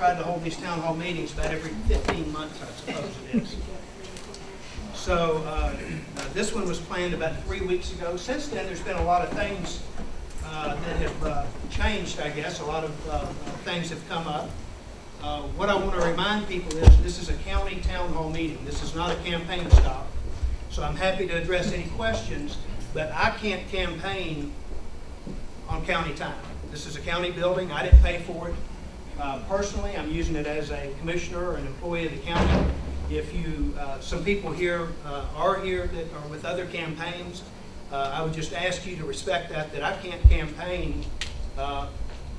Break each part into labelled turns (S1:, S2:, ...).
S1: tried to hold these town hall meetings about every 15 months, I suppose it is. So uh, this one was planned about three weeks ago. Since then, there's been a lot of things uh, that have uh, changed, I guess. A lot of uh, things have come up. Uh, what I want to remind people is this is a county town hall meeting. This is not a campaign stop. So I'm happy to address any questions, but I can't campaign on county time. This is a county building. I didn't pay for it. Uh, personally, I'm using it as a commissioner or an employee of the county. If you, uh, some people here uh, are here that are with other campaigns, uh, I would just ask you to respect that, that I can't campaign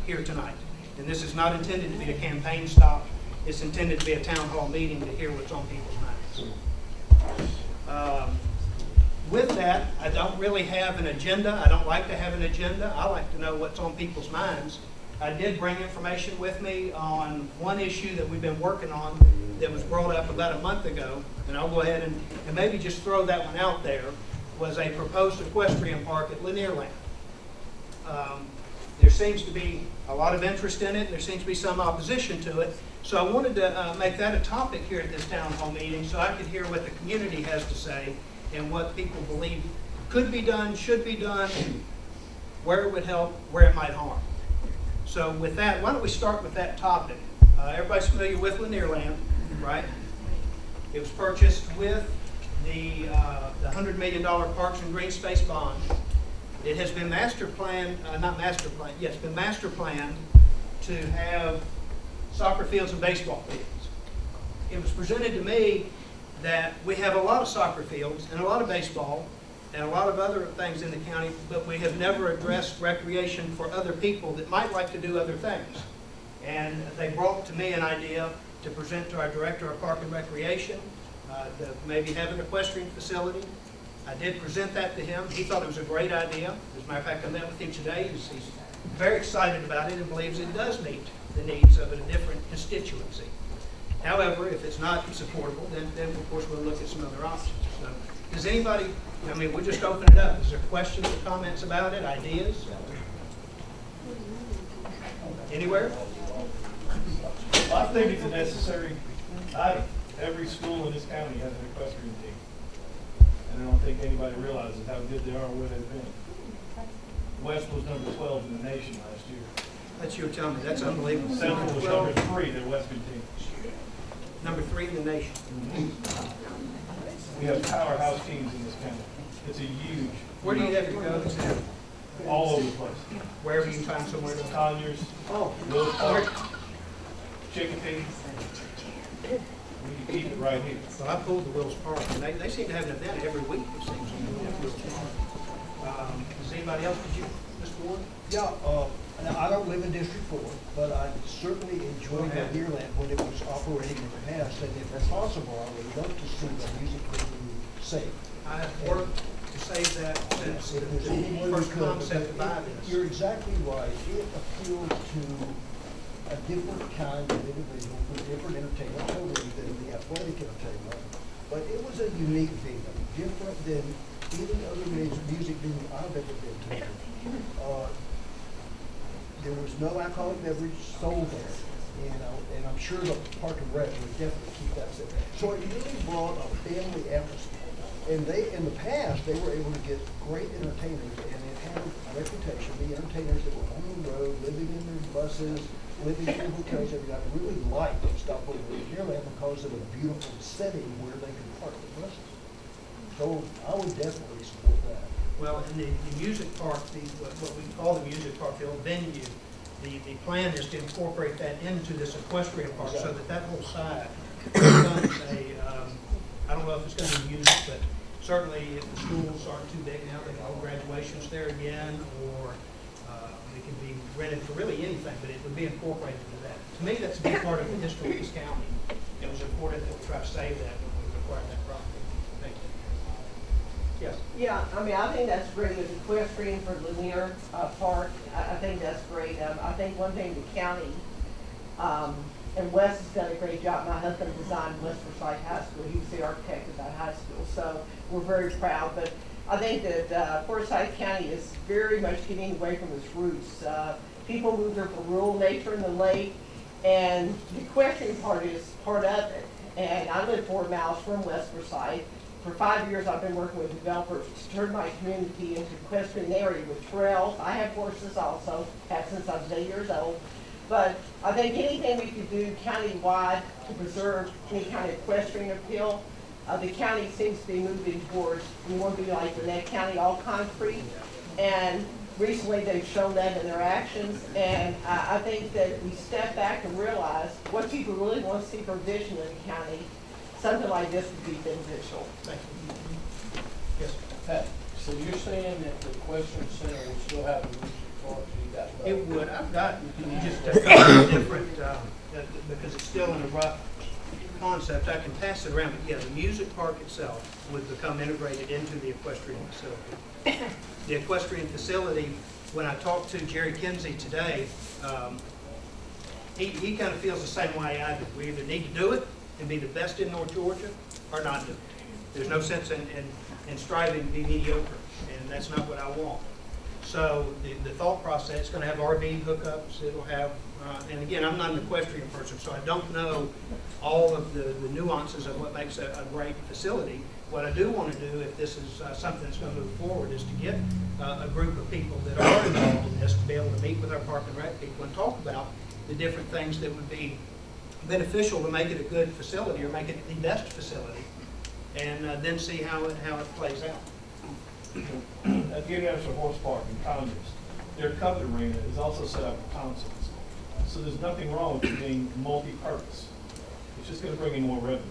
S1: here tonight. And this is not intended to be a campaign stop. It's intended to be a town hall meeting to hear what's on people's minds. Um, with that, I don't really have an agenda. I don't like to have an agenda. I like to know what's on people's minds. I did bring information with me on one issue that we've been working on that was brought up about a month ago, and I'll go ahead and, and maybe just throw that one out there, was a proposed equestrian park at Lanierland. Um, there seems to be a lot of interest in it, and there seems to be some opposition to it, so I wanted to uh, make that a topic here at this town hall meeting so I could hear what the community has to say and what people believe could be done, should be done, where it would help, where it might harm. So with that, why don't we start with that topic? Uh, everybody's familiar with Lanierland, right? It was purchased with the, uh, the $100 million Parks and Green Space Bond. It has been master planned, uh, not master planned, yes, been master planned to have soccer fields and baseball fields. It was presented to me that we have a lot of soccer fields and a lot of baseball and a lot of other things in the county, but we have never addressed recreation for other people that might like to do other things. And they brought to me an idea to present to our Director of Park and Recreation, uh, to maybe have an equestrian facility. I did present that to him. He thought it was a great idea. As a matter of fact, I met with him today. He's, he's very excited about it and believes it does meet the needs of a different constituency. However, if it's not supportable, then, then of course we'll look at some other options. So, does anybody, I mean, we'll just open it up. Is there questions or comments about it, ideas? Anywhere?
S2: I think it's a necessary item. Every school in this county has an equestrian team. And I don't think anybody realizes how good they are and where they've been. West was number twelve in the nation last year.
S1: That's you telling me. That's unbelievable.
S2: Central was number three, their western team.
S1: Number three in the nation. Mm-hmm.
S2: We have powerhouse teams in this county. It's a huge,
S1: Where do you have to go to?
S2: all over the place.
S1: Wherever you can find somewhere to.
S2: Conyers,
S1: Oh,
S2: Wills Park, Chicopee. We can keep it right here.
S1: Well, I pulled the Wills Park, and they, they seem to have an event every week, it seems, at Wills Park. Um, Does anybody else, did you, Mr. Ward?
S3: Yeah, uh, now, I don't live in District Four, but I certainly enjoyed
S1: Go ahead.
S3: that Lanierland when it was operating in the past, and if it's possible, I would love to see the music safe.
S1: I have worked to save that since
S3: If there's any way
S1: the first concept buy this.
S3: You're exactly right, it appeals to a different kind of individual with different entertainment, than the athletic entertainment. But it was a unique venue, different than any other music, music venue I've ever been to. Uh, there was no alcoholic beverage sold there, you know, and I'm sure the Park and Rec would definitely keep that safe. So it really brought a family atmosphere. And they, in the past, they were able to get great entertainers, and it had a reputation, the entertainers that were on the road, living in their buses, living in hotels, everything. I really liked Stop Over at Lanierland because of a beautiful setting where they could park the buses. So I would definitely support that.
S1: Well, in the, the music park, the, what what we call the music park, the old venue, the, the plan is to incorporate that into this equestrian park, so that that whole side becomes a, um, I don't know if it's gonna be used, but certainly if the schools aren't too big now, they can hold graduations there again, or, uh, it can be rented for really anything, but it would be incorporated into that. To me, that's a big part of the history of this county. It was important that we try to save that when we acquired that property. Thank you. Yes?
S4: Yeah, I mean, I think that's great, with equestrian for Lanier, uh, Park, I, I think that's great. Um, I think one thing the county, um, and Wes has done a great job, my husband designed West Forsyth High School, he was the architect of that high school, so we're very proud, but I think that, uh, Forsyth County is very much getting away from its roots. Uh, people move there for rural nature in the lake, And the equestrian part is part of it. And I live four miles from West Forsyth. For five years, I've been working with developers to turn my community into equestrian area with trails. I have horses also, have since I was eight years old. But I think anything we could do countywide to preserve any kind of equestrian appeal, uh, the county seems to be moving towards, we want to be like the next county, all concrete. And recently, they've shown that in their actions, and I, I think that we step back and realize what people really want to see for vision in the county, something like this would be beneficial.
S1: Thank you. Yes,
S5: Pat, so you're saying that the Equestrian Center will still have a music
S1: it would, I've got, you just, a different, uh, because it's still in a rough concept, I can pass it around, but yeah, the music park itself would become integrated into the equestrian facility. The equestrian facility, when I talked to Jerry Kinsey today, um, he, he kind of feels the same way I do. We either need to do it and be the best in North Georgia or not do it. There's no sense in, in, in striving to be mediocre, and that's not what I want. So the, the thought process, it's gonna have RV hookups, it'll have, uh, and again, I'm not an equestrian person, so I don't know all of the, the nuances of what makes a, a great facility. What I do wanna do, if this is uh, something that's gonna move forward, is to get uh, a group of people that are involved in this to be able to meet with our park and rec people and talk about the different things that would be beneficial to make it a good facility or make it the best facility, and uh, then see how it, how it plays out.
S2: At the International Horse Park in Conyers, their covered arena is also set up for concerts. So there's nothing wrong with it being multi-purpose. It's just gonna bring in more revenue.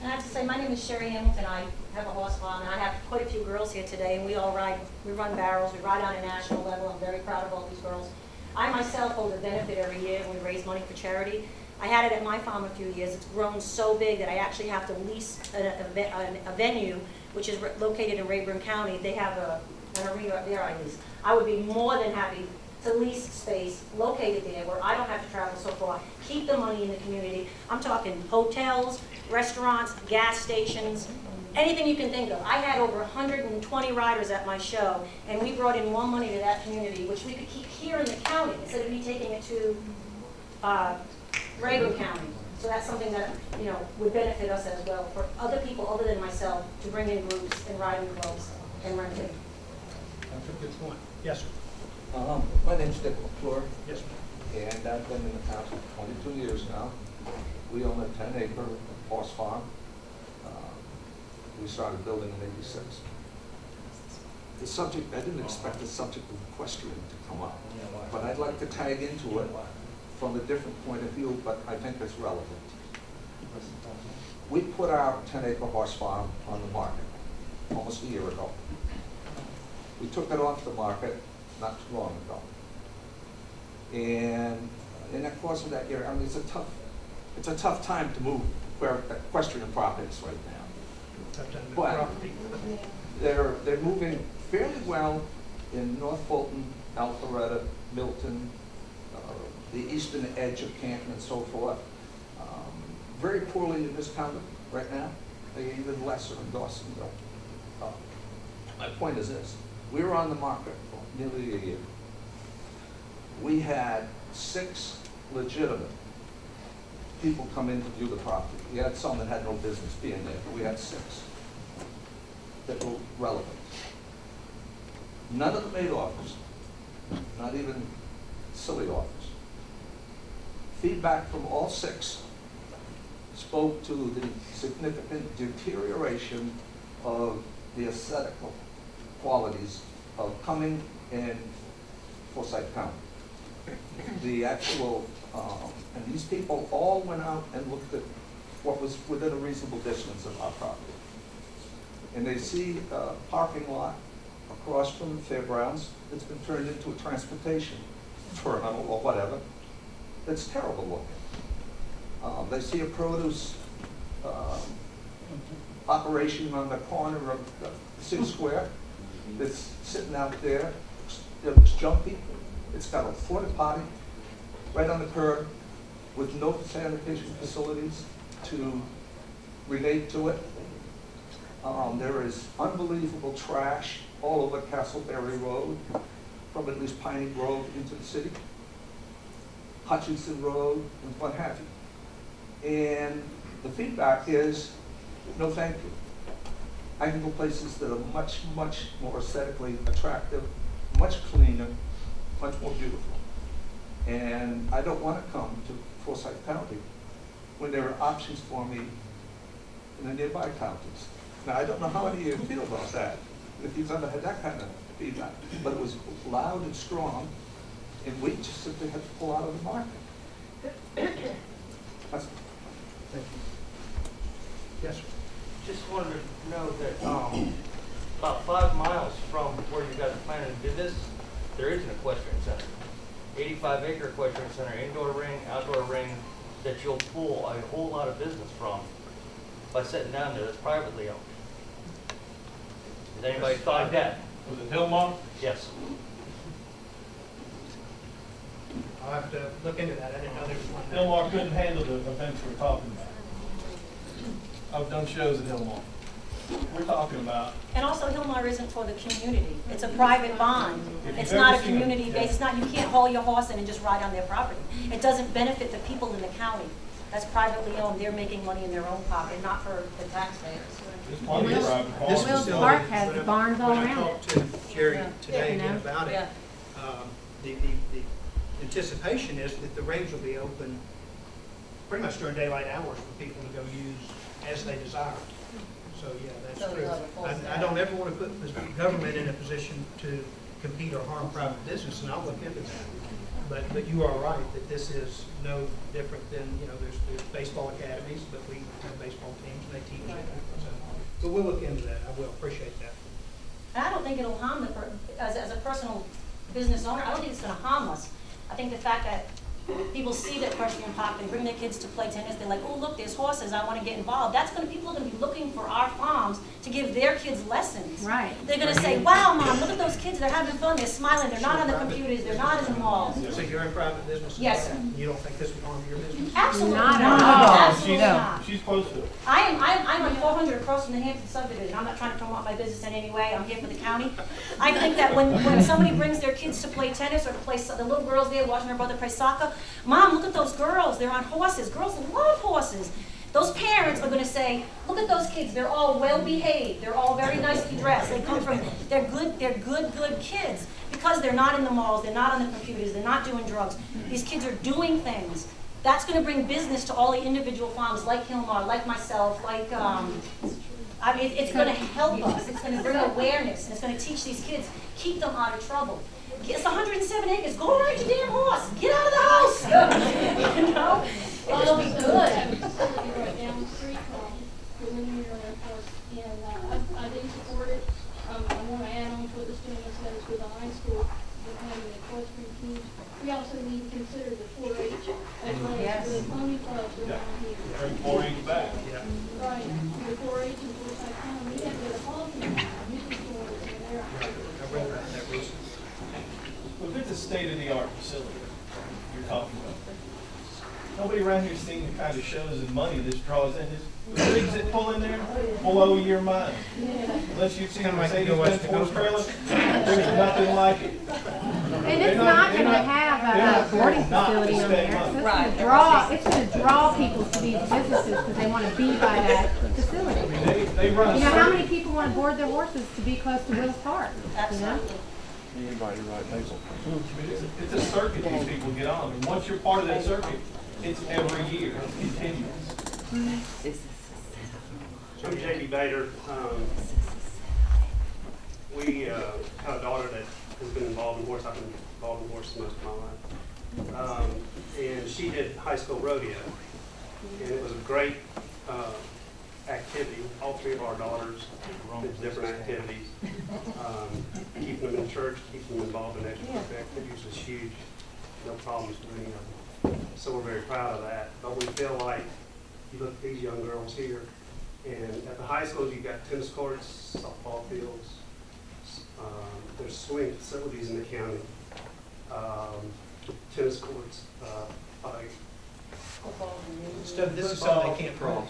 S6: And I have to say, my name is Sherry Hamilton. I have a horse farm, and I have quite a few girls here today, and we all ride, we run barrels, we ride on a national level. I'm very proud of all these girls. I myself hold a benefit every year, and we raise money for charity. I had it at my farm a few years. It's grown so big that I actually have to lease a, a a venue, which is located in Rabun County. They have a, an arena up there I lease. I would be more than happy to lease space located there where I don't have to travel so far, keep the money in the community. I'm talking hotels, restaurants, gas stations, anything you can think of. I had over 120 riders at my show, and we brought in more money to that community, which we could keep here in the county instead of me taking it to uh, Rabun County. So that's something that, you know, would benefit us as well, for other people other than myself to bring in groups and riding clubs and renting.
S1: That's a good point. Yes, sir.
S7: Um, my name's Dick McClure,
S1: Yes, sir.
S7: and I've been in the town for twenty-two years now. We own a ten acre horse farm. Uh, We started building in eighty-six. The subject, I didn't expect the subject of equestrian to come up, but I'd like to tag into it from a different point of view, but I think it's relevant. We put our ten acre horse farm on the market almost a year ago. We took it off the market not too long ago. And in the course of that year, I mean, it's a tough, it's a tough time to move where equestrian properties right now. But- They're, they're moving fairly well in North Fulton, Alpharetta, Milton, the eastern edge of Canton and so forth. Um, Very poorly in this county right now, They're even lesser in Dawsonville. Uh, My point is this, we were on the market for nearly a year. We had six legitimate people come in to view the property. We had some that had no business being there, but we had six that were relevant. None of them made offers, not even silly offers. Feedback from all six spoke to the significant deterioration of the aesthetical qualities of coming in Forsyth County. The actual, um, and these people all went out and looked at what was within a reasonable distance of our property and they see a parking lot across from the fairgrounds that's been turned into a transportation terminal or whatever, that's terrible looking. Um, they see a produce, um, operation on the corner of uh, City Square that's sitting out there, it looks junky, it's got a porta potty right on the curb with no sanitation facilities to relate to it. Um, there is unbelievable trash all over Castleberry Road, from at least Piney Grove into the city. Hutchinson Road, and what have you. And the feedback is, no, thank you. I can go places that are much, much more aesthetically attractive, much cleaner, much more beautiful. And I don't want to come to Forsyth County when there are options for me in the nearby counties. Now, I don't know how any of you feel about that, if you've ever had that kind of feedback, but it was loud and strong, and we just simply had to pull out of the market. That's,
S3: Thank you.
S1: Yes, sir.
S8: Just wanted to know that, um, about five miles from where you guys are planning to do this, there is an equestrian center. Eighty-five acre equestrian center, indoor ring, outdoor ring, that you'll pull a whole lot of business from by sitting down there that's privately owned. Has anybody thought of that?
S2: Was it Hillmar?
S8: Yes.
S1: I'll have to look into that. I didn't know there was one. there.
S2: Hillmar couldn't handle the events we're talking about. I've done shows at Hillmar. We're talking about,
S6: And also Hillmar isn't for the community. It's a private bond. It's not a
S2: ever seen it,
S6: community
S2: yeah.
S6: based, it's not, you can't haul your horse in and just ride on their property. It doesn't benefit the people in the county. That's privately owned. They're making money in their own pocket, not for the taxpayers.
S2: there's plenty
S1: This
S2: farms.
S9: Wills Park has
S1: when I-
S9: barns all
S1: when I talked to Jerry today
S9: Yeah.
S1: again about it,
S6: Yeah.
S1: um, the, the, the anticipation is that the range will be open pretty much during daylight hours for people to go use as they desire. So, yeah, that's
S6: So
S1: true.
S6: you'll have a full
S1: I, I
S6: staff.
S1: don't ever want to put the government in a position to compete or harm private business, and I'll look into that. But, but you are right, that this is no different than, you know, there's, there's baseball academies, but we have baseball teams, and they teach it. So, But we'll look into that, I will, appreciate that.
S6: And I don't think it'll harm the, per- as, as a personal business owner, I don't think it's gonna harm us. I think the fact that people see that equestrian park, they bring their kids to play tennis, they're like, oh, look, there's horses, I wanna get involved. That's gonna, people are gonna be looking for our farms to give their kids lessons.
S9: Right.
S6: They're gonna say, wow, mom, look at those kids, they're having fun, they're smiling, they're not on the computers, they're not in the malls.
S1: So you're in private business?
S6: Yes, sir.
S1: You don't think this would harm your business?
S6: Absolutely
S9: Not
S6: not,
S9: at all.
S6: absolutely
S2: She's,
S6: not.
S2: she's close to it.
S6: I am, I'm, I'm on four hundred across from the Hampton subdivision, I'm not trying to promote my business in any way, I'm here for the county. I think that when, when somebody brings their kids to play tennis or to play, so- the little girls there watching her brother play soccer, mom, look at those girls, they're on horses, girls love horses. Those parents are gonna say, look at those kids, they're all well behaved, they're all very nicely dressed, they come from, they're good, they're good, good kids. Because they're not in the malls, they're not on the computers, they're not doing drugs, these kids are doing things. That's gonna bring business to all the individual farms like Hillmar, like myself, like, um, I mean, it's gonna help us, it's gonna bring awareness, and it's gonna teach these kids, keep them out of trouble. It's hundred and seven acres, go ride your damn horse, get out of the house, you know? It'll be good.
S10: facility right down the street from the linear airport, and uh, I, I do support it. Um, I want to add on to what the said with the high school, the teams. We also need to consider the four H as well
S6: Yes.
S10: as the pony clubs around here.
S2: Bring four H back.
S1: Yeah.
S10: Right, the four H and Forsyth County, we have to get a policy, music stores, and they're.
S1: I read about that recently.
S2: If it's a state-of-the-art facility you're talking about, nobody around here's seen the kind of shows and money this draws in. This- The rigs that pull in there blow your mind. Unless you've seen a
S1: Kinda like you
S2: Mercedes-Benz
S1: go
S2: Force trailer, there's nothing like it.
S9: And it's
S2: not-
S9: not gonna have a boarding facility on there, so it's
S6: Right.
S9: gonna draw, it's gonna draw people to these businesses, because they wanna be by that
S2: I
S9: facility.
S2: mean, they, they run
S9: You know, how many people wanna board their horses to be close to Wills Park? you know?
S11: Anybody right Hazel?
S2: It's a- it's a circuit these people get on, and once you're part of that circuit, it's every year, it's continuous.
S12: I'm J.D. Bader. Um, we uh, have a daughter that has been involved in horse. I've been involved in horses most of my life. Um, and she did high school rodeo. And it was a great uh, activity. All three of our daughters did different activities. Um, keeping them in church, keeping them involved in extracurricular activities was huge. No problems with any them. So we're very proud of that. But we feel like you look at these young girls here, and at the high schools, you've got tennis courts, softball fields, um, there's swimming facilities in the county, um, tennis courts, uh, like,
S1: Stuff, this is something they can't cross.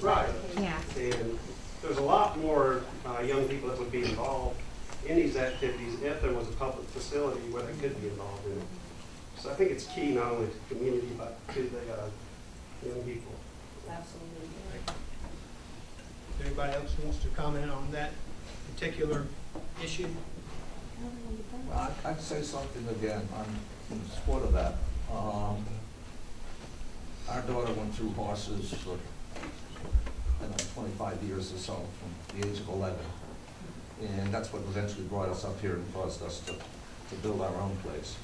S12: right.
S9: Yeah.
S12: And there's a lot more uh, young people that would be involved in these activities if there was a public facility where they could be involved in it. So I think it's key not only to the community, but to the uh, young people.
S4: Absolutely.
S1: Anybody else wants to comment on that particular issue?
S7: Well, I- I'd say something again, I'm in support of that. Um, Our daughter went through horses for, I don't know, twenty-five years or so, from the age of eleven. And that's what eventually brought us up here and caused us to, to build our own place.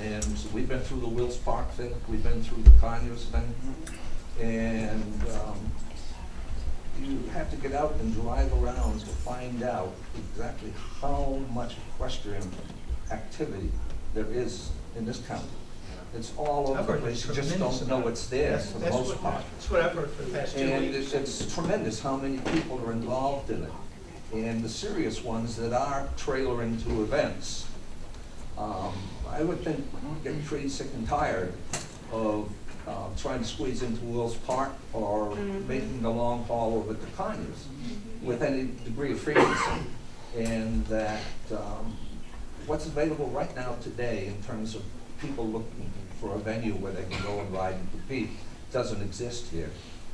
S7: And we've been through the Wills Park thing, we've been through the Conyers thing, and, um, you have to get out and drive around to find out exactly how much equestrian activity there is in this county. It's all over the place, you just don't know it's there for the
S1: that's
S7: most
S1: what-
S7: part.
S1: That's what I've heard for the past two
S7: And
S1: weeks.
S7: it's, it's tremendous how many people are involved in it. And the serious ones that are trailering to events. Um, I would think, we'd get pretty sick and tired of, uh, trying to squeeze into Wills Park or making the long haul over to Conyers with any degree of frequency. And that, um, what's available right now today in terms of people looking for a venue where they can go and ride and compete doesn't exist here.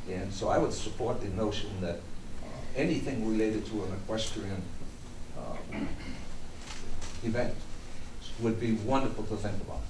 S7: And so I would support the notion that uh, anything related to an equestrian um, event would be wonderful to think about.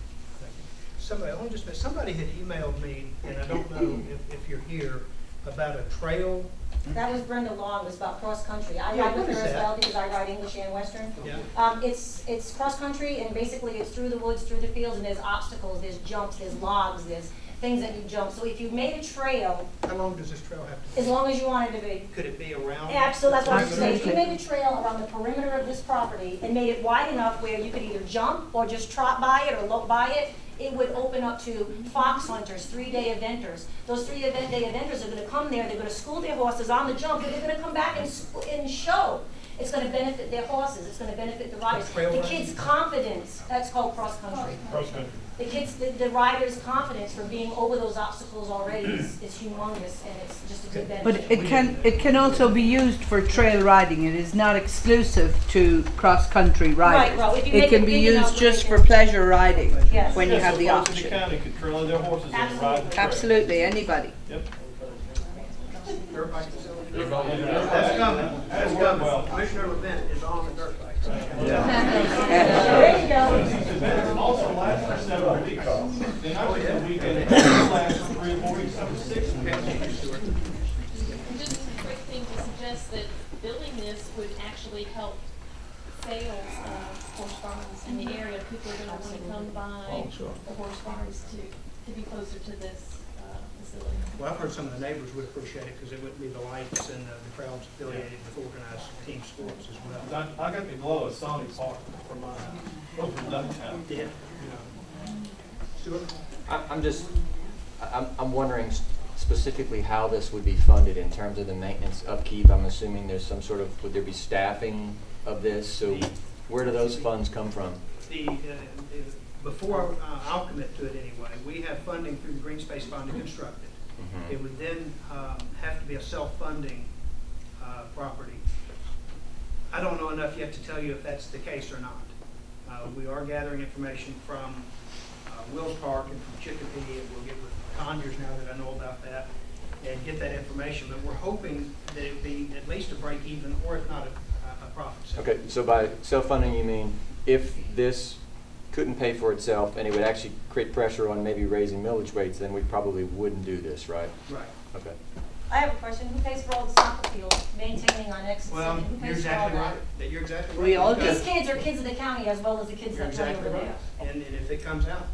S1: Somebody, hold on just somebody had emailed me, and I don't know if, if you're here, about a trail.
S6: That was Brenda Long, it was about cross-country. I
S1: Yeah,
S6: ride with her as well because I ride English and Western.
S1: Yeah.
S6: Um, it's, it's cross-country and basically it's through the woods, through the fields, and there's obstacles, there's jumps, there's logs, there's things that you jump. So if you made a trail,
S1: How long does this trail have to be?
S6: as long as you want it to be,
S1: Could it be around?
S6: Absolutely, that's what I was
S1: the
S6: saying. If you made a trail around the perimeter of this property and made it wide enough where you could either jump or just trot by it or look by it, it would open up to fox hunters, three-day eventers. Those three event day eventers are gonna come there, they're gonna school their horses on the jump, and they're gonna come back and, and show. It's gonna benefit their horses, it's gonna benefit the riders.
S1: Trail
S6: The kids' confidence, that's called cross-country.
S2: Cross country.
S6: The kids, the, the riders' confidence for being over those obstacles already is, is humongous, and it's just a good benefit.
S13: But it can, it can also be used for trail riding. It is not exclusive to cross-country riders.
S6: well, if you
S13: It
S6: make
S13: can
S6: it
S13: be
S6: enough
S13: used just for
S6: can-
S13: pleasure riding,
S6: Yes.
S13: when you have
S2: so
S13: the
S2: folks in
S13: option.
S2: county could trailer their horses and ride the
S6: Absolutely.
S13: Absolutely, anybody.
S2: Yep.
S1: Dirt bike facility?
S2: That's
S1: coming, that's coming. Commissioner Levent is on the dirt bike.
S6: There you go.
S2: also last for several weeks. They're not just a weekend, last for three or four weeks, to six weeks.
S10: Just a quick thing to suggest that building this would actually help sales of horse farms in the area. People are gonna wanna come by
S7: Oh,
S10: the horse farms to, to be closer to this.
S1: Well, I've heard some of the neighbors would appreciate it because it wouldn't be the lights and the the crowds affiliated with organized team sports as well.
S2: I, I got the glow of Sonic Park from my house, over in
S1: Yeah. Stuart?
S14: I- I'm just, I- I'm, I'm wondering specifically how this would be funded in terms of the maintenance upkeep. I'm assuming there's some sort of, would there be staffing of this? So where do those funds come from?
S1: The, uh, before, uh, I'll commit to it anyway, we have funding through the Green Space Fund to construct it.
S14: Mhm.
S1: It would then um, have to be a self-funding uh, property. I don't know enough yet to tell you if that's the case or not. Uh, We are gathering information from uh, Wills Park and from Chicopee, and we'll get with Conyers now that I know about that, and get that information. But we're hoping that it'd be at least a break even, or if not, a a profit center.
S14: Okay, so by self-funding, you mean if this couldn't pay for itself and it would actually create pressure on maybe raising millage rates, then we probably wouldn't do this, right?
S1: Right.
S14: Okay.
S6: I have a question, who pays for all the soccer fields, maintaining on Exit
S1: Well,
S6: City? Who
S1: you're
S6: pays for all
S1: exactly
S6: that?
S1: right. That You're exactly right.
S13: We all
S1: We've
S6: These kids are kids of the county as well as the kids
S1: You're
S6: that play
S1: exactly
S6: over
S1: right.
S6: there.
S1: And, and if it comes out,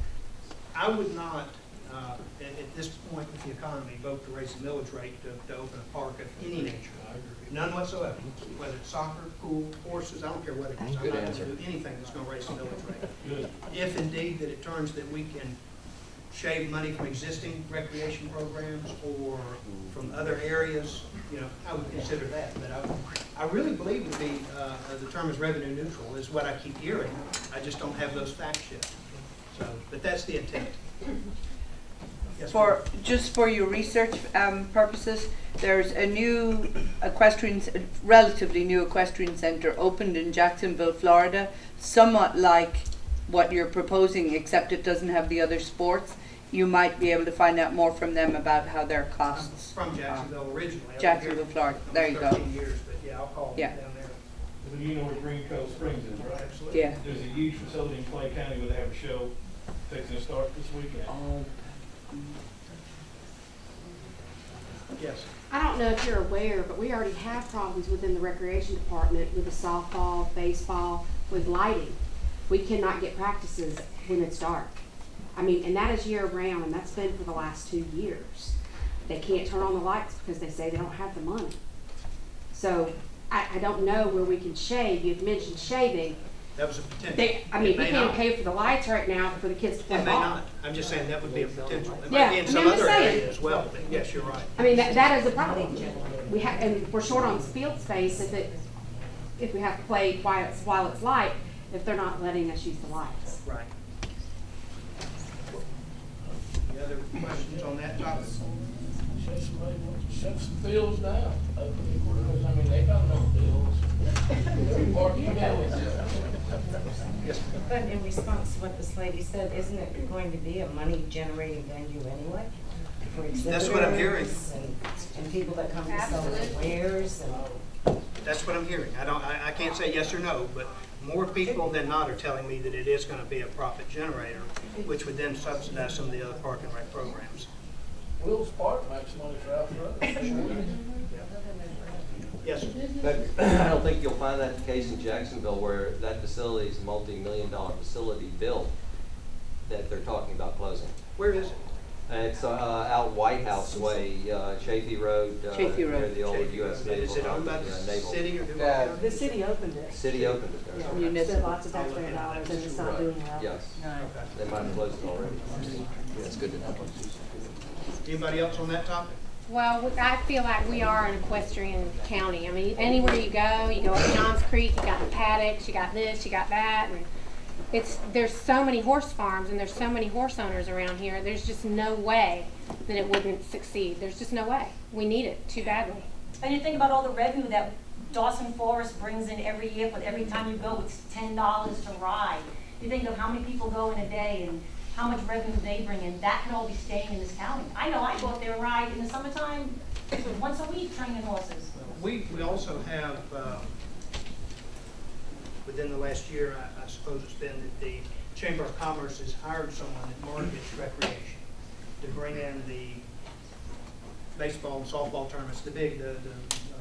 S1: I would not, uh, at, at this point with the economy, vote to raise the millage rate to, to open a park of any nature. None whatsoever, whether it's soccer, pool, horses, I don't care what it is. I'm
S14: Good
S1: not
S14: answer.
S1: gonna do anything that's gonna raise the millage rate.
S2: Good.
S1: If indeed that it turns that we can shave money from existing recreation programs or from other areas, you know, I would consider that. But I, I really believe that the, uh, the term is revenue neutral is what I keep hearing. I just don't have those facts yet. So, but that's the intent. Yes,
S13: For,
S1: ma'am.
S13: just for your research um, purposes, there's a new equestrian, c- relatively new equestrian center opened in Jacksonville, Florida, somewhat like what you're proposing, except it doesn't have the other sports, you might be able to find out more from them about how their
S1: I'm
S13: costs.
S1: from Jacksonville originally.
S13: Jacksonville,
S1: here
S13: Florida.
S1: almost
S13: There you go.
S1: Years, but yeah, I'll call
S13: Yeah.
S1: down there.
S2: But you know where Green Cove Springs is, right?
S1: Absolutely.
S13: Yeah.
S2: There's a huge facility in Clay County where they have a show fixing to start this weekend.
S1: Yes.
S15: I don't know if you're aware, but we already have problems within the recreation department with the softball, baseball, with lighting. We cannot get practices when it's dark. I mean, and that is year round, and that's been for the last two years. They can't turn on the lights because they say they don't have the money. So I, I don't know where we can shave. You've mentioned shaving.
S1: That was a potential.
S15: They, I
S1: It
S15: mean, we
S1: may
S15: can't
S1: not.
S15: pay for the lights right now for the kids to play
S1: It may
S15: ball.
S1: not. I'm just saying that would be a potential. It
S15: Yeah,
S1: might be
S15: I
S1: in
S15: mean,
S1: some
S15: I'm just
S1: other
S15: saying.
S1: area as well, but yes, you're right.
S15: I mean, that, that is a problem. We have, and we're short on field space if it, if we have to play while it's, while it's light, if they're not letting us use the lights.
S1: Right. Any other questions on that topic?
S5: Shut somebody shut some fields down, open the courthouse, I mean, they got no bills. Parking bills.
S1: Yes.
S16: But in response to what this lady said, isn't it going to be a money generating venue anyway? For
S1: That's what I'm hearing.
S16: And, and people that come to sell their wares and.
S1: That's what I'm hearing. I don't, I, I can't say yes or no, but more people than not are telling me that it is gonna be a profit generator, which would then subsidize some of the other park and rec programs.
S5: Wills Park makes money for Alpha Road.
S1: Yes, sir.
S17: But I don't think you'll find that the case in Jacksonville where that facility is a multi-million dollar facility built that they're talking about closing.
S1: Where is it?
S17: And it's, uh, out White House Way, uh, Chaffee Road, uh,
S13: Chaffee Road.
S17: near the old
S1: Chaffee
S17: US
S1: Road.
S17: Naval.
S1: Is it owned by
S17: uh,
S1: the
S17: Naval.
S1: city or who?
S17: Yeah.
S4: The city opened it.
S17: City opened it
S4: Yeah,
S17: there.
S13: Municipal.
S4: spent lots of taxpayer dollars and it's not doing well.
S17: Yes,
S1: Okay.
S17: they might have closed it already.
S14: That's good to know.
S1: Anybody else on that topic?
S9: Well, I feel like we are an equestrian county. I mean, anywhere you go, you go up Johns Creek, you got the paddocks, you got this, you got that, and it's, there's so many horse farms and there's so many horse owners around here, there's just no way that it wouldn't succeed. There's just no way. We need it too badly.
S6: And you think about all the revenue that Dawson Forest brings in every year, but every time you go, it's ten dollars to ride. You think of how many people go in a day and how much revenue they bring in, that could all be staying in this county. I know I go up there and ride in the summertime, once a week training horses.
S1: We, we also have, um, within the last year, I, I suppose it's been that the Chamber of Commerce has hired someone at Markets Recreation to bring in the baseball and softball tournaments, the big, the, the,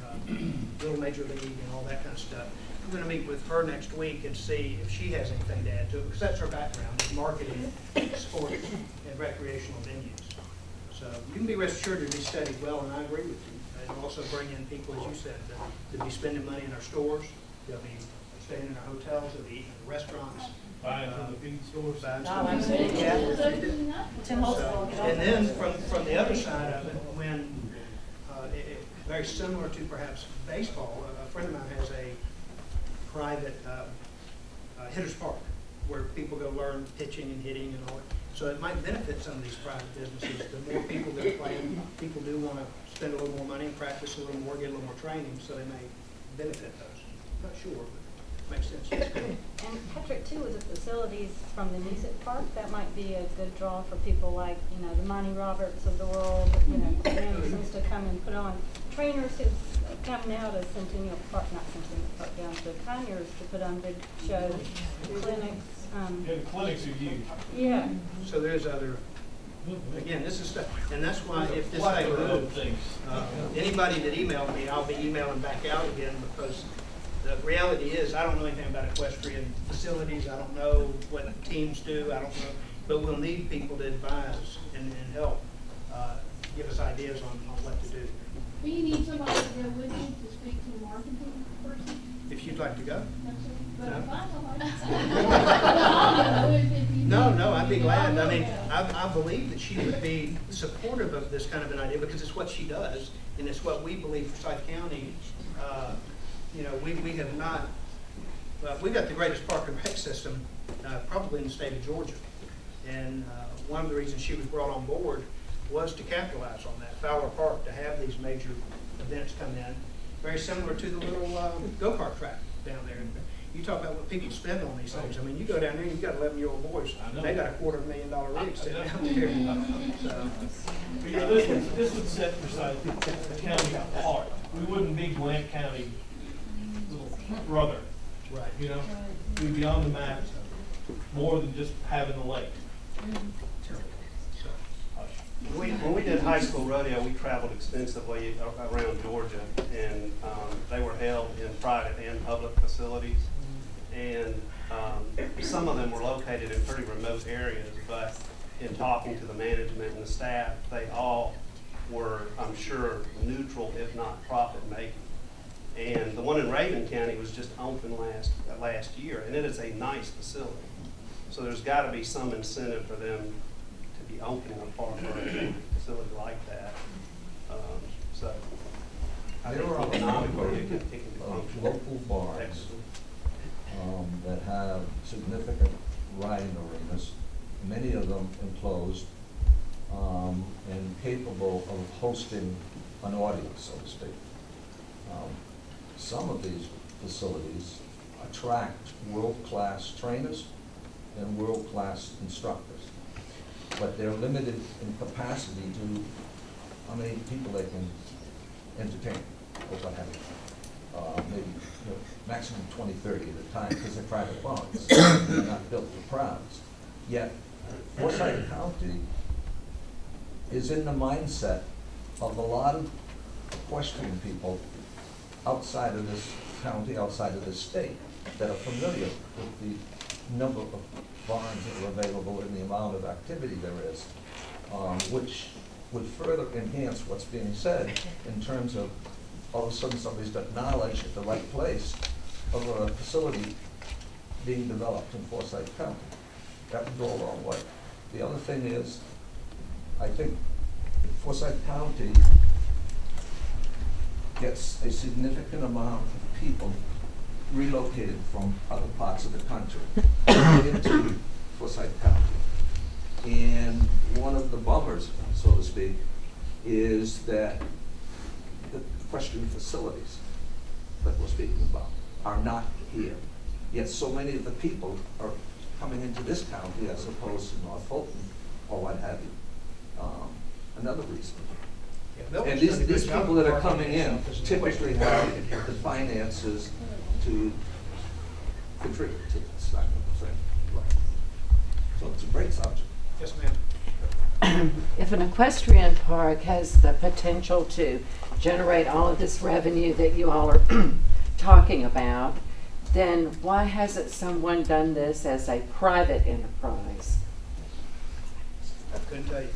S1: uh, little major league and all that kind of stuff. I'm gonna meet with her next week and see if she has anything to add to it, because that's her background, marketing, sports and recreational venues. So you can be rest assured it'll be studied well, and I agree with you. It'll also bring in people, as you said, that, that be spending money in our stores, they'll be staying in our hotels, they'll be eating in the restaurants.
S2: Buying from the feed stores.
S1: buying
S6: Oh,
S1: stuff.
S6: absolutely.
S1: Yeah.
S6: Tim Holtz
S1: So,
S6: will get on
S1: And then from, from the other side of it, when, uh, it, it, very similar to perhaps baseball, a- a friend of mine has a private, uh, uh, hitter's park where people go learn pitching and hitting and all that. So it might benefit some of these private businesses. The more people that are playing, people do want to spend a little more money and practice a little more, get a little more training, so they may benefit those. Not sure, but makes sense.
S18: And Patrick too is a facilities from the music park, that might be a good draw for people like, you know, the Monty Roberts of the world, you know, to come and put on, trainers who come now to Centennial Park, not Centennial Park, down to Conyers to put on big shows, clinics, um,
S2: Yeah, the clinics are huge.
S18: yeah.
S1: So there's other, again, this is stuff, and that's why if this
S2: Lots
S1: thing
S2: of
S1: moves,
S2: things.
S1: uh, anybody that emailed me, I'll be emailing back out again because the reality is, I don't know anything about equestrian facilities, I don't know what teams do, I don't know, but we'll need people to advise and, and help, uh, give us ideas on, on what to do.
S10: Do you need somebody to go with you to speak to the marketing person?
S1: If you'd like to go. No.
S10: if I I'll go if- if you
S1: No, no, I'd be glad. I mean. I, I believe that she would be supportive of this kind of an idea because it's what she does and it's what we believe for South County. Uh, You know, we, we have not, well, we've got the greatest park and rec system, uh, probably in the state of Georgia. And, uh, one of the reasons she was brought on board was to capitalize on that, Fowler Park, to have these major events come in. Very similar to the little, uh, go-kart track down there. you talk about what people spend on these things. I mean, you go down there, you got eleven-year-old boys, they got a quarter of a million dollar rig sitting out there. So,
S2: know, this would, this would set Forsyth County apart. We wouldn't be Grant County little brother,
S1: Right.
S2: you know? We'd be on the map more than just having the lake.
S12: We, when we did high school rodeo, we traveled extensively around Georgia, and um, they were held in private and public facilities. And um, some of them were located in pretty remote areas, but in talking to the management and the staff, they all were, I'm sure, neutral, if not profit-making. And the one in Raven County was just opened last, uh, last year, and it is a nice facility. So there's got to be some incentive for them be opening a park or a facility like that. Um, So I
S7: There
S12: think
S7: are a
S12: economically,
S7: number
S12: it can, it can
S7: of
S12: function.
S7: local barns um, that have significant riding arenas, many of them enclosed um, and capable of hosting an audience, so to speak. Um, Some of these facilities attract world-class trainers and world-class instructors, but they're limited in capacity to how many people they can entertain or what have you uh, maybe, you know, maximum 20, 30 at a time, because they're private barns. They're not built for crowds. Yet, Forsyth County is in the mindset of a lot of equestrian people outside of this county, outside of this state, that are familiar with the number of barns that are available and the amount of activity there is, um, which would further enhance what's being said in terms of all of a sudden somebody's got knowledge at the right place of a facility being developed in Forsyth County. That would go a long way. The other thing is, I think Forsyth County gets a significant amount of people relocated from other parts of the country into Forsyth County. And one of the bummers, so to speak, is that the question facilities that we're speaking about are not here. Yet so many of the people are coming into this county as opposed to North Fulton or what have you. Um, Another reason.
S1: Yeah,
S7: And these,
S1: done a good
S7: these people that are coming in
S1: itself as an
S7: typically have the finances to contribute to this type of thing. So it's a great subject.
S1: Yes, ma'am.
S19: If an equestrian park has the potential to generate all of this revenue that you all are talking about, then why hasn't someone done this as a private enterprise?
S1: I couldn't tell you.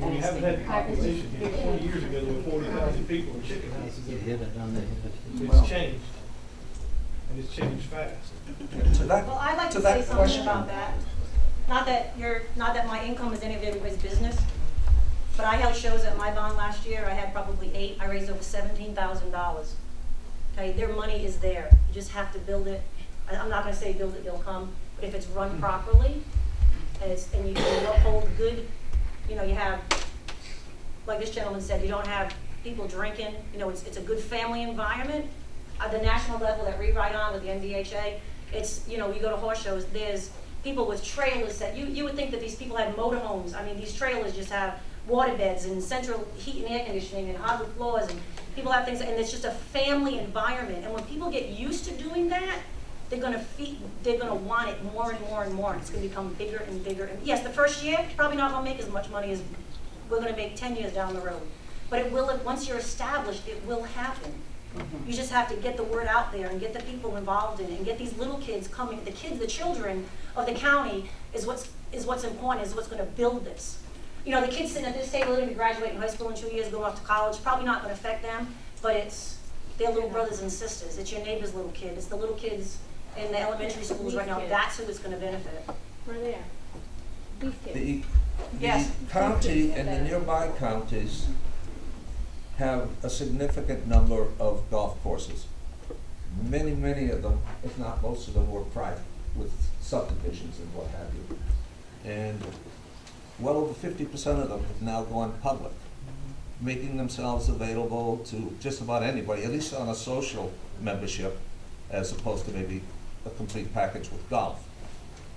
S19: Just
S2: We haven't had the
S19: asking.
S2: competition here. Twenty years ago, there were forty thousand people in chicken houses.
S11: hit it on the head.
S2: It's changed. And it's changed fast.
S7: To that,
S6: Well, I'd like
S7: to
S6: to say something
S7: question.
S6: about that. Not that you're, not that my income is any of everybody's business, but I held shows at my bond last year. I had probably eight. I raised over seventeen thousand dollars. Okay, their money is there. You just have to build it. I- I'm not gonna say build it, they'll come, but if it's run properly, and it's, and you you uphold good, you know, you have, like this gentleman said, you don't have people drinking, you know, it's, it's a good family environment. At the national level that we on with the NBHA, it's, you know, you go to horse shows, there's people with trailers that, you, you would think that these people had motorhomes. I mean, these trailers just have water beds and central heat and air conditioning and hardwood floors and people have things, and it's just a family environment. And when people get used to doing that, they're gonna feed, they're gonna want it more and more and more. It's gonna become bigger and bigger. And yes, the first year, probably not gonna make as much money as we're gonna make ten years down the road. But it will, once you're established, it will happen. Mm-hmm. You just have to get the word out there and get the people involved in it and get these little kids coming, the kids, the children of the county is what's, is what's important, is what's gonna build this. You know, the kids sitting at this table, they're gonna be graduating high school in two years, going off to college, probably not gonna affect them, but it's their little brothers and sisters, it's your neighbor's little kid, it's the little kids in the elementary schools right now, that's who it's gonna benefit.
S18: We're there. These kids.
S7: The,
S6: Yes.
S7: the county and the nearby counties have a significant number of golf courses. Many, many of them, if not most of them, were private with subdivisions and what have you. And well over fifty percent of them have now gone public, making themselves available to just about anybody, at least on a social membership as opposed to maybe a complete package with golf.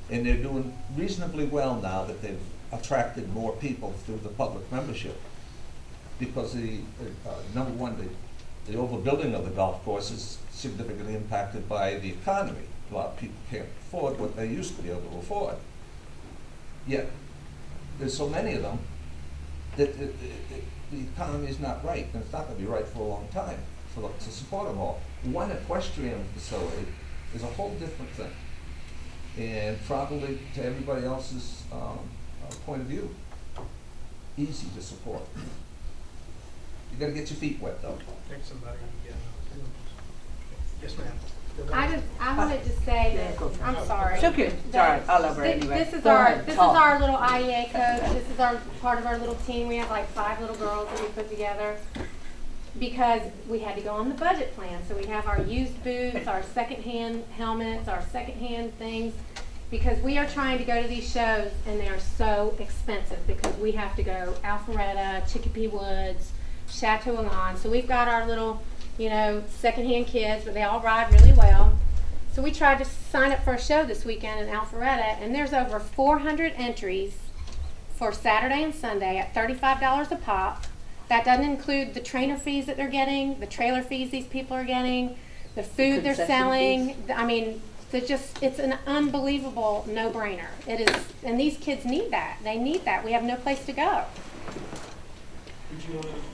S7: And they're doing reasonably well now that they've attracted more people through the public membership. Because the, uh, number one, the, the overbuilding of the golf course is significantly impacted by the economy. A lot of people can't afford what they used to be able to afford. Yet, there's so many of them that it, it, it, the economy is not right, and it's not gonna be right for a long time for, to support them all. One equestrian facility is a whole different thing, and probably to everybody else's, um, uh, point of view, easy to support. You gotta get your feet wet, though.
S1: Take somebody, yeah. Yes, ma'am.
S9: I just, I wanted to say that, I'm sorry.
S13: It's okay. It's all right. I'll over anyway.
S9: This is
S13: Go
S9: our,
S13: ahead,
S9: this is
S13: talk.
S9: our little IEA coach, this is our, part of our little team, we have like five little girls that we put together. Because we had to go on the budget plan, so we have our used boots, our secondhand helmets, our secondhand things. Because we are trying to go to these shows and they are so expensive, because we have to go Alpharetta, Chicopee Woods, Chateau Elan, so we've got our little, you know, secondhand kids, but they all ride really well. So we tried to sign up for a show this weekend in Alpharetta, and there's over 400 entries for Saturday and Sunday at $35 a pop. That doesn't include the trainer fees that they're getting, the trailer fees these people are getting, the food they're selling.
S13: fees?
S9: I mean, it's just it's an unbelievable no-brainer. It is, and these kids need that. They need that. We have no place to go.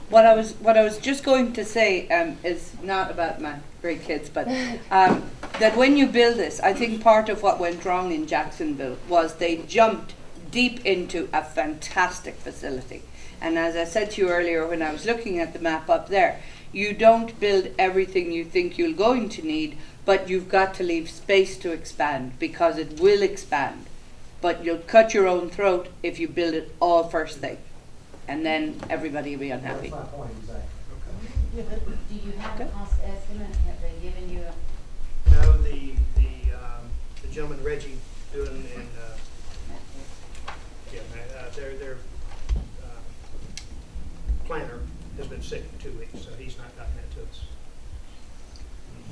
S13: What I was, what I was just going to say um, is not about my great kids, but um, that when you build this, I think part of what went wrong in Jacksonville was they jumped deep into a fantastic facility. And as I said to you earlier when I was looking at the map up there, you don't build everything you think you're going to need, but you've got to leave space to expand because it will expand. But you'll cut your own throat if you build it all first thing. And then everybody will be unhappy. That's my point. Okay.
S4: Do you have a cost estimate? Have they given you a?
S1: No, the, the, um, the gentleman Reggie doing in, uh, yeah, uh, their, their, uh, planner has been sick for two weeks, so he's not gotten that to us.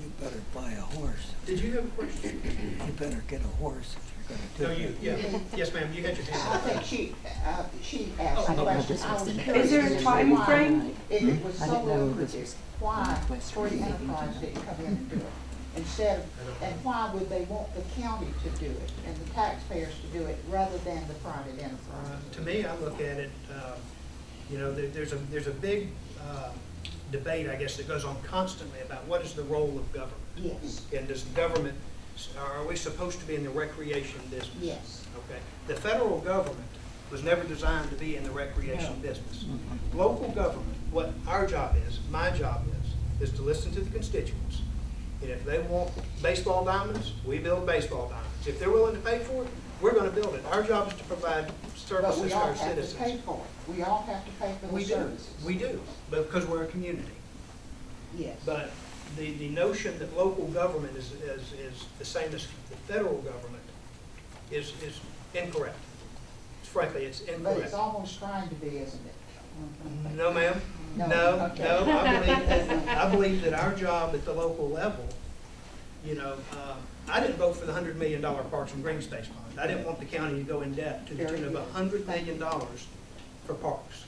S3: You better buy a horse.
S1: Did you have a question?
S3: You better get a horse if you're gonna do
S1: you,
S3: it.
S1: yeah, yes, ma'am, you had your hand
S20: I
S1: up.
S20: think she, uh, she asked
S1: Oh,
S20: a
S1: I
S20: question. I was curious.
S13: Is there a time
S20: why,
S13: frame?
S20: If it was
S19: I
S20: so
S19: didn't know this
S20: lucrative, why
S19: West
S20: Free Enterprise didn't come in and do it? Instead of, and why would they want the county to do it and the taxpayers to do it rather than the private
S1: Uh,
S20: enterprise?
S1: To me, I look at it, um, you know, there, there's a, there's a big, uh, debate, I guess, that goes on constantly about what is the role of government?
S20: Yes,
S1: And does government, are we supposed to be in the recreation business?
S20: yes.
S1: Okay. The federal government was never designed to be in the recreation
S20: No.
S1: business. Local government, what our job is, my job is, is to listen to the constituents. And if they want baseball diamonds, we build baseball diamonds. If they're willing to pay for it, we're gonna build it. Our job is to provide
S20: But
S1: services
S20: we
S1: to
S20: all
S1: our
S20: have to pay
S1: citizens.
S20: for it. We all have to pay for
S1: We
S20: the
S1: do,
S20: services.
S1: we do, but because we're a community.
S20: Yes.
S1: But the, the notion that local government is, is, is the same as the federal government is, is incorrect. Frankly, it's
S20: But
S1: incorrect.
S20: it's almost trying to be, isn't it?
S1: No, ma'am.
S20: No,
S1: No,
S20: okay.
S1: no, I believe, that- I believe that our job at the local level, you know, uh, I didn't vote for the hundred million dollar Parks and Green Space Fund. I didn't want the county to go in debt to the tune of a hundred million dollars for parks.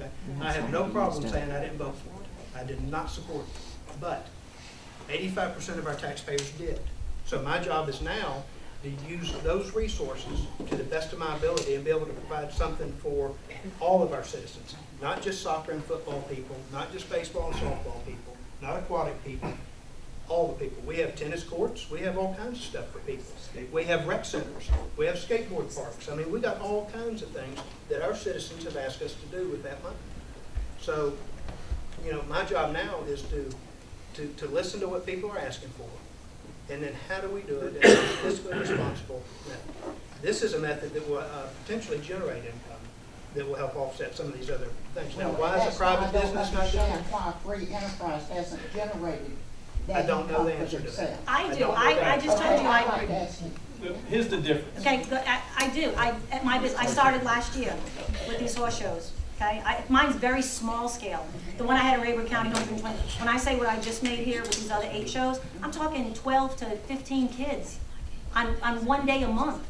S1: Okay? I have no problem saying I didn't vote for it. I did not support it. But eighty-five percent of our taxpayers did. So my job is now to use those resources to the best of my ability and be able to provide something for all of our citizens. Not just soccer and football people, not just baseball and softball people, not aquatic people, all the people. We have tennis courts, we have all kinds of stuff for people. We have rec centers, we have skateboard parks. I mean, we got all kinds of things that our citizens have asked us to do with that money. So, you know, my job now is to, to, to listen to what people are asking for. And then how do we do it in a fiscally responsible method? This is a method that will uh, potentially generate income, that will help offset some of these other things. Now, why is a private business not doing it?
S20: why free enterprise hasn't generated
S1: I don't know the answer to that.
S6: I do,
S1: don't
S6: I. I just told
S20: Okay,
S6: you
S20: I'd
S6: I
S20: like
S6: agree.
S20: to ask you.
S2: Here's the difference.
S6: Okay, good, I, I do, I, at my business, I started last year with these horse shows. okay? I, mine's very small scale. The one I had in Rabun County, 120. When I say what I just made here with these other eight shows, I'm talking 12 to 15 kids on, on one day a month.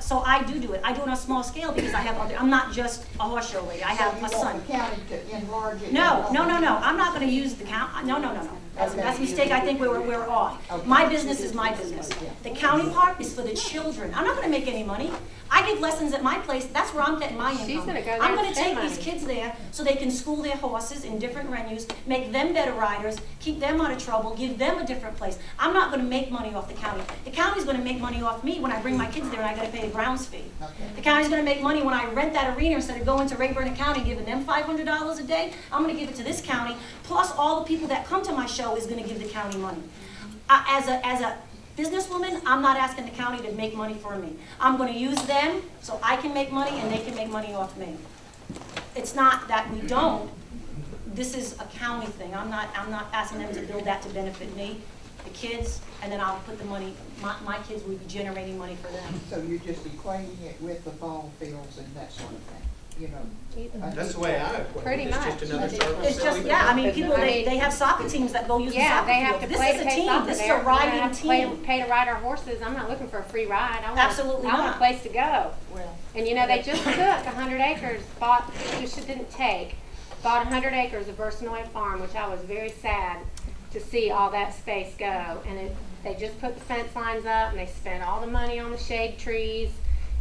S6: So I do do it. I do it on a small scale because I have other, I'm not just a horse show lady. I have
S20: So
S6: a
S20: want
S6: son.
S20: the county to enlarge it?
S6: No, no, no, no, I'm not gonna use the count, no, no, no, no. That's, that's a mistake I think we're, we're on. My business is my business. The county part is for the children. I'm not gonna make any money. I give lessons at my place, that's where I'm getting my income.
S9: She's gonna go
S6: I'm gonna
S9: spend
S6: take these kids there so they can school their horses in different venues, make them better riders, keep them out of trouble, give them a different place. I'm not gonna make money off the county. The county's gonna make money off me when I bring my kids there and I gotta pay a grounds fee. The county's gonna make money when I rent that arena instead of going to Rabun County and giving them five hundred dollars a day. I'm gonna give it to this county, plus all the people that come to my show is gonna give the county money. I- As a, as a businesswoman, I'm not asking the county to make money for me. I'm gonna use them so I can make money and they can make money off me. It's not that we don't, this is a county thing. I'm not, I'm not asking them to build that to benefit me, the kids, and then I'll put the money, my, my kids will be generating money for them.
S20: So you're just equating it with the ball fields and that sort of thing, you know?
S1: That's the way I equate it.
S9: Pretty
S1: It's
S9: much.
S1: just another service.
S6: It's
S1: that
S6: just,
S1: we
S6: yeah, I mean, people, they, they have soccer teams that go use the
S9: Yeah,
S6: soccer
S9: they have to
S6: field. This
S9: play
S6: is
S9: to
S6: a
S9: pay
S6: team,
S9: soccer
S6: this is
S9: there.
S6: a
S9: We're gonna
S6: riding
S9: have to play-
S6: team.
S9: Pay to ride our horses. I'm not looking for a free ride. I want,
S6: Absolutely
S9: I want
S6: not.
S9: a place to go.
S6: Well,
S9: And you know, they just took a hundred acres, bought, just didn't take, bought a hundred acres of Versanoy Farm, which I was very sad to see all that space go. And it, they just put the fence lines up and they spent all the money on the shade trees.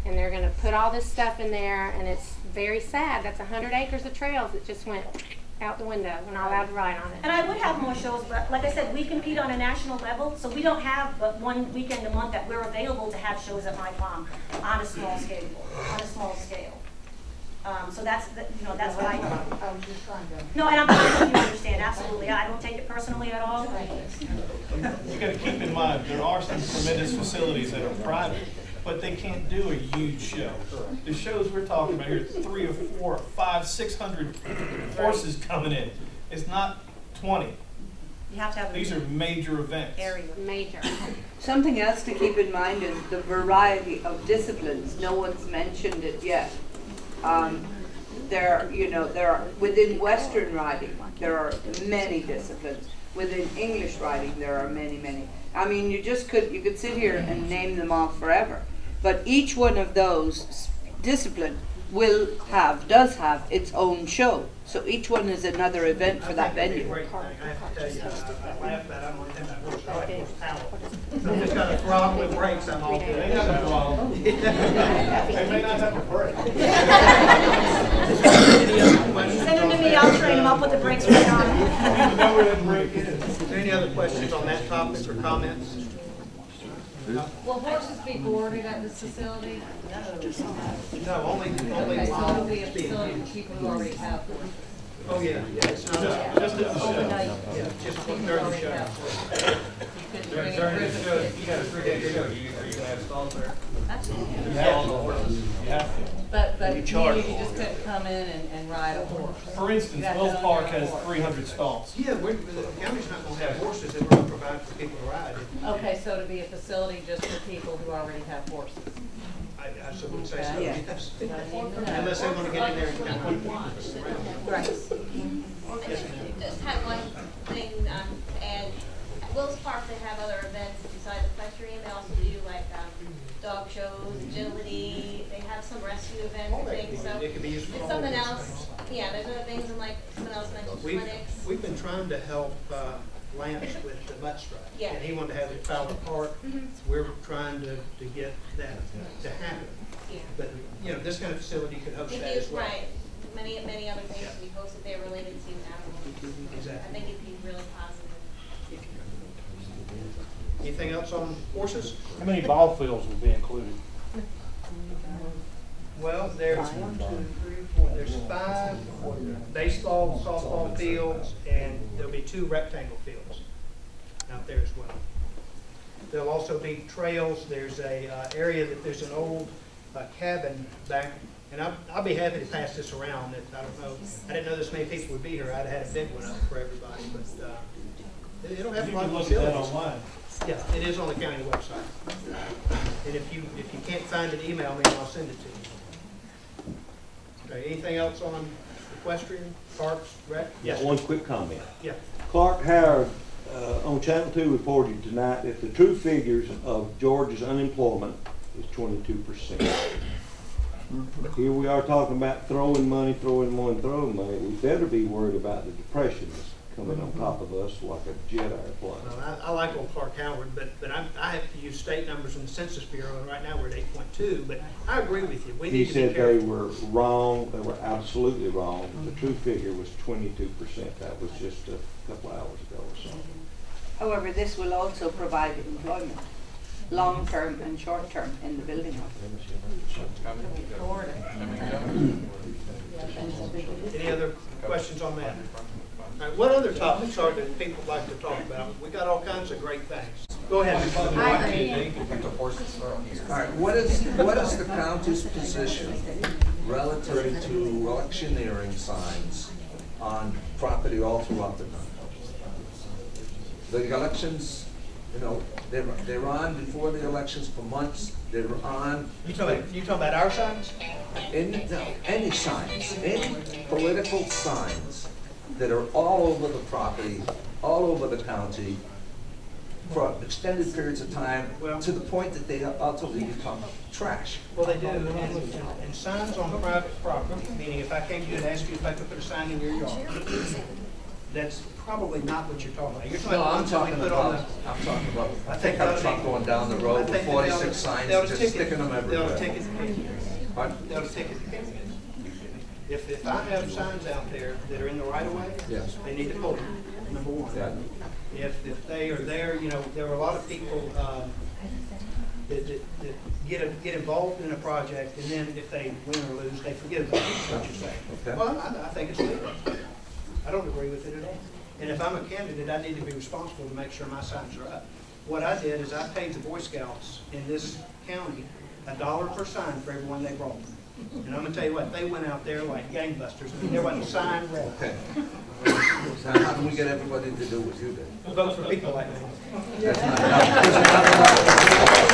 S9: And they're gonna put all this stuff in there and it's very sad. That's a hundred acres of trails that just went out the window. We're not allowed to ride on it.
S6: And I would have more shows, but like I said, we compete on a national level, so we don't have but one weekend a month that we're available to have shows at my farm on a small scale, on a small scale. Um, so that's, the- you know, that's what I,
S20: I was just trying to.
S6: no, and I'm trying to understand, absolutely, I don't take it personally at all.
S2: You gotta keep in mind, there are some tremendous facilities that are private, but they can't do a huge show. The shows we're talking about here, three or four, five, six hundred horses coming in. It's not twenty.
S6: You have to have.
S2: These are major events.
S6: Area.
S9: Major.
S13: Something else to keep in mind is the variety of disciplines. No one's mentioned it yet. Um, there, you know, there are, within Western riding, there are many disciplines. Within English riding, there are many, many. I mean, you just could, you could sit here and name them off forever. But each one of those s- discipline will have, does have its own show. So each one is another event for that
S1: I think it'd be a
S13: venue.
S1: great. I have to tell you, uh, I I at, I'm on that horse, I like talent. So if got a throttle with brakes, I'm all.
S2: They got a throttle. They may not have a brake.
S6: Send them to me, I'll train them, I'll put the brakes right on them.
S2: know where that brake is.
S1: Is there any other questions on that topic or comments?
S21: Will horses be boarded at this facility?
S1: No, only, only
S21: Okay, so it'll be a facility for people who already have horses.
S1: Oh, yeah, yeah, it's not,
S2: Just- just at the show.
S1: Yeah, just
S21: People who
S1: during the
S21: already
S1: show.
S21: have horses. You couldn't bring a
S8: During the show, you got a three-day show, you, are you gonna have stalls there?
S21: Absolutely.
S2: You have to. You have to.
S21: But, but
S2: You
S21: you, you just couldn't come in and, and ride a horse.
S2: For instance,
S21: You have to Wills
S2: Park has three hundred stalls.
S1: Yeah, we're, the county's not gonna have horses, that we're gonna provide for people to ride.
S21: Okay, so to be a facility just for people who already have horses.
S1: I, I should would say so,
S21: Okay.
S1: yes.
S21: I need to know.
S1: Unless they wanna get in there and kind of put people around.
S21: Right.
S1: Yes.
S22: Just have one thing, um, to add. At Wills Park, they have other events besides equestrian. They also do like, um, dog shows, agility. They have some rescue events and things, so.
S1: It could be used for
S22: It's something else. Yeah, there's other things and like, someone else mentioned
S1: We've,
S22: clinics.
S1: we've been trying to help, uh, Lance with the mutt strike.
S22: Yeah.
S1: And he wanted to have it at Fowler Park.
S22: Mhm.
S1: We're trying to, to get that to happen.
S22: Yeah.
S1: But, you know, this kind of facility could host that as well.
S22: right. Many, many other things we hosted there related to animals.
S1: Exactly.
S22: I think it'd be really positive.
S1: Anything else on horses?
S23: How many ball fields will be included?
S1: Well, there's one, two, three, four, there's five baseball, softball fields, and there'll be two rectangle fields out there as well. There'll also be trails, there's a, uh, area that, there's an old, uh, cabin back, and I'll, I'll be happy to pass this around, That I don't know, I didn't know this many people would be here, I'd have had a big one up for everybody, but, uh, it- it'll have a
S2: You
S1: lot
S2: can
S1: of
S2: look at that
S1: facilities.
S2: online.
S1: Yeah, it is on the county website. And if you, if you can't find it, email me and I'll send it to you. Okay, anything else on equestrian, parks, rec? Yes.
S24: One quick comment.
S1: Yeah.
S24: Clark Howard, uh, on Channel Two reported tonight that the true figures of Georgia's unemployment is twenty-two percent. Here we are talking about throwing money, throwing money, throwing money. We better be worried about the depression that's coming on top of us like a jet airplane.
S1: No, I, I like old Clark Howard, but, but I, I have to use state numbers from the Census Bureau, and right now we're at eight point two, but I agree with you. We
S24: He
S1: need to be
S24: said they were wrong, they were absolutely wrong. The true figure was twenty-two percent. That was just a couple hours ago or so.
S13: However, this will also provide employment, long-term and short-term in the building
S1: Any other questions on that? All right, what other topics are that people like to talk about? We got all kinds of great things. Go ahead. Mr.
S7: All right, what is, what is the county's position relative to electioneering signs on property all throughout the country? The elections, you know, they're, they're on before the elections for months, they're on.
S1: You talking about, you talking about our signs?
S7: Any, no, any signs, any political signs that are all over the property, all over the county, for extended periods of time, to the point that they ultimately become trash.
S1: Well, they do, and, and- signs on private property, meaning if I came to you and asked you if I could put a sign in your yard, that's probably not what you're talking about. You're talking
S7: No,
S1: about
S7: I'm
S1: ones that we
S7: talking about. I'm talking about,
S1: I think they'll-
S7: truck going down the road with
S1: think that they'll-
S7: forty-six signs,
S1: they'll
S7: just sticking them
S1: They'll
S7: everywhere.
S1: ticket the king.
S7: Pardon?
S1: They'll the king. If, if I have signs out there that are in the right of way,
S7: Yes.
S1: they need to pull them, number one.
S7: Yeah.
S1: If, if they are there, you know, there are a lot of people, um, that, that, that get, a- get involved in a project, and then if they win or lose, they forget about what you're saying.
S7: Okay.
S1: Well, I, I think it's legal. I don't agree with it at all. And if I'm a candidate, I need to be responsible to make sure my signs are up. What I did is I paid the Boy Scouts in this county a dollar per sign for every one they brought. And I'm gonna tell you what, they went out there like gangbusters, there wasn't a sign left.
S7: Okay. How do we get everybody to do what you did?
S1: Vote for people like me.
S7: That's not not enough